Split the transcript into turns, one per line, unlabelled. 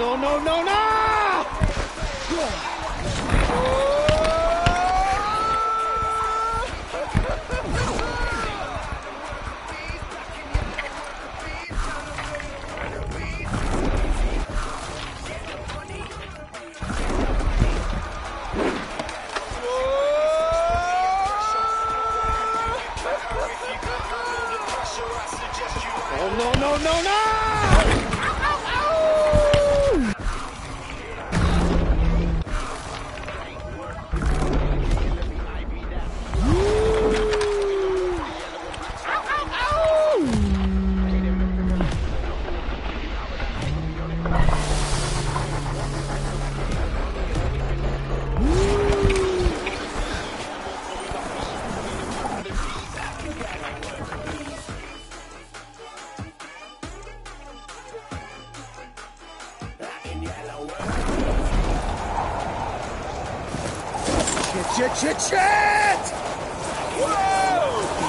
No, no, no! No, no, no, no! Shit, shit, shit, shit! Whoa!